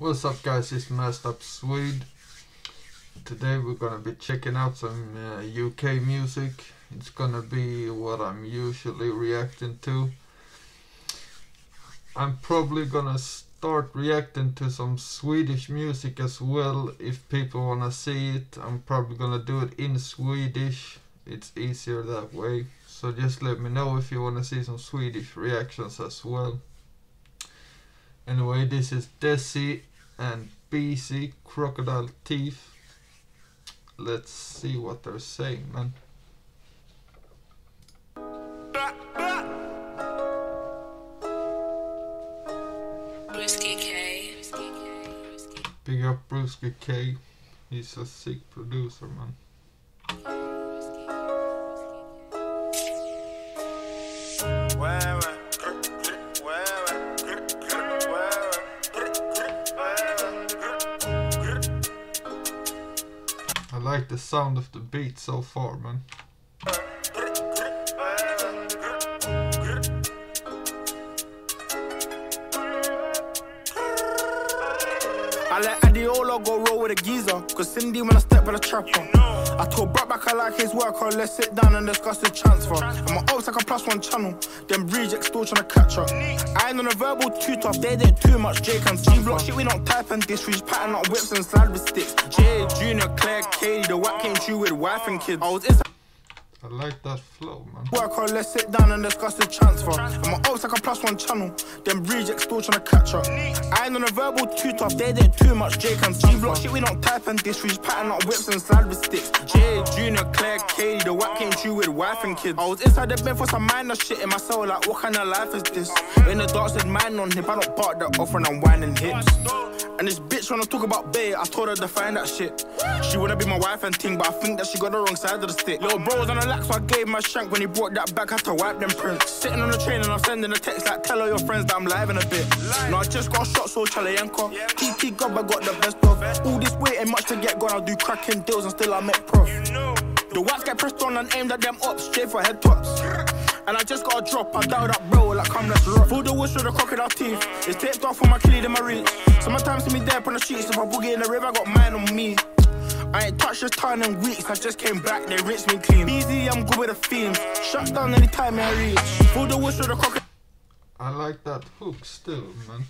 What's up guys, it's Masked Up Swede. Today we're gonna be checking out some uh, UK music. It's gonna be what I'm usually reacting to. I'm probably gonna start reacting to some Swedish music as well if people wanna see it. I'm probably gonna do it in Swedish. It's easier that way. So just let me know if you wanna see some Swedish reactions as well. Anyway, this is Dezzie and Beezy Crocodile Teeth. Let's see what they're saying, man. K. Big up Brewski K. He's a sick producer, man. Like the sound of the beat so far, man. Adiola go roll with a geezer. Cause Cindy when I step with a trapper. I told Brock back I like his work, or let's sit down and discuss the transfer. And my ops like a plus one channel. Them rejects still trying to catch up. I ain't on a verbal too tough, they did too much Jake and G block shit, we don't type and diss, we just pattern up whips and slide with sticks. Jay, Junior, Claire, Katie, the whack came true with wife and kids. I was inside. I like that flow, man. Work on, let's sit down and discuss the transfer. And my ops like a plus one channel. Them rejects still trying to catch up. I ain't on a verbal too tough, they did too much Jake and G block shit, we don't type and diss, we just pattern up whips and slide with sticks. Jay, Junior, Claire, Katie, the whack came true with wife and kids. I was inside the bed for some minor shit in my soul, like what kind of life is this? In the dark said mine on hip, I don't bark that off when I'm whining hips. And this bitch wanna talk about bae, I told her to find that shit. She wanna be my wife and ting, but I think that she got the wrong side of the stick. Little bros was on the lax, so I gave my shank when he brought that back, had to wipe them prints. Sitting on the train and I'm sending a text like, tell all your friends that I'm live in a bit. No, I just got shot, so Chale Yenkoh. TT God, I got the best of. All this weight ain't much to get gone, I'll do cracking deals and still I make prof. The wax get pressed on and aimed at them up, straight for head tops. And I just got a drop, I doubt that bro, like come let's rock. Full the wish with the crocodile teeth. It's taped off for my killie in my reach. Sometimes see me there on the streets. If I boogie in the river, I got mine on me. I ain't touched this town in weeks, I just came back, they rinsed me clean. Easy, I'm good with the themes. Shut down anytime I reach. Full the with the crocodile. I like that hook still, man.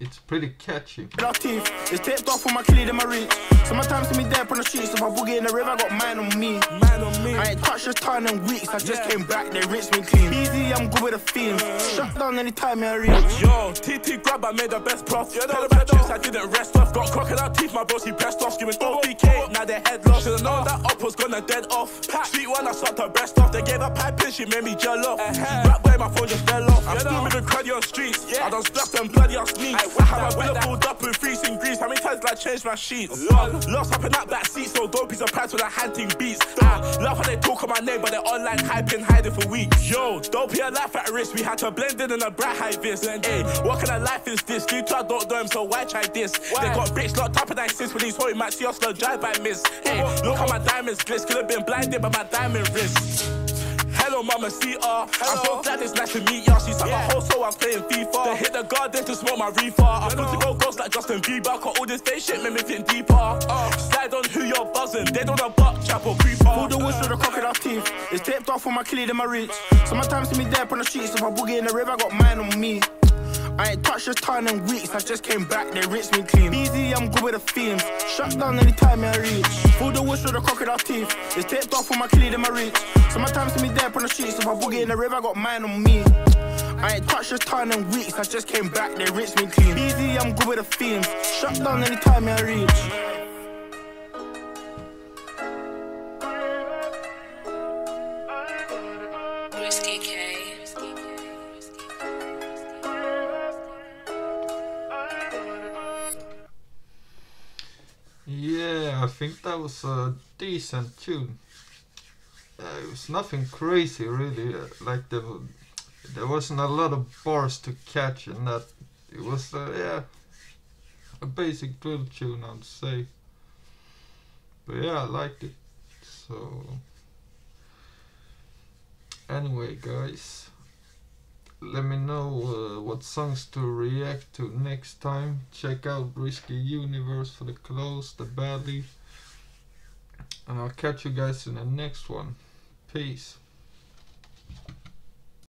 It's pretty catchy. Our teeth. It's taped off for my killie in my reach. Sometimes see me there on the streets. If I boogie in the river, I got mine on me. Mine on me. I ain't touched this town in weeks. I just came back, they rinsed me clean. Easy, I'm good with the themes. Shut down anytime I reach. Yo, TT grab, I made the best prof. Yeah, Tell about tricks, I didn't rest off. Got crocodile teeth, my bros, he pressed off. Giving 4BK, now they head lost. Should've known that up was gonna dead off. Pack. Street one, I sucked her breast off. They gave her piping, she made me gel off. Uh-huh. Rap boy, my phone just fell off. I'm still with the cruddy on streets. I done splash them bloody on sneaks. I have my window pulled up with freezing grease. How many times did I change my sheets? Love, Lost up in that seat, so don't be surprised when I hunting beats. I ah, love how they talk on my name, but they're online hyping, hiding for weeks. Yo, don't put your life at risk. We had to blend in in a bright high vis. Hey, what kind of life is this? Due to I don't know him, so why try this? They got bricks locked up and I insist when he's holding my see us drive by miss. Hey, look how my diamonds glitz. Could have been blinded by my diamond wrist. Hello, mama, see her. I'm so glad it's nice to meet ya. She's like my whole so I'm playing FIFA. They hit the guard, garden to smoke my reefer. I'm good to go ghost like Justin Bieber. Got all this fake shit, make me think deeper. Uh, slide on who you're buzzing. They don't know butt chap or creeper. Full the wish with the crocodile teeth. It's taped off for my killie in my reach. Sometimes see me there on the streets. If I boogie in the river, I got mine on me. I ain't touched this town in weeks, I just came back, they rinsed me clean. Easy, I'm good with the fiends. Shut down anytime I reach. Full the wish with the crocodile teeth. It's taped off for my killie in my reach. Sometimes see me there on the streets. If I boogie in the river, I got mine on me. I ain't touched this town in weeks, I just came back, they rinsed me clean. Easy, I'm good with the fiends. Shut down anytime I reach. Yeah, I think that was a decent tune. Uh, it was nothing crazy really. Uh, like the there wasn't a lot of bars to catch in that. It was uh, yeah a basic drill tune, I'd say. But yeah, I liked it. So anyway, guys, let me know uh, what songs to react to next time. Check out Risky Universe for the clothes, the belly. And I'll catch you guys in the next one. Peace.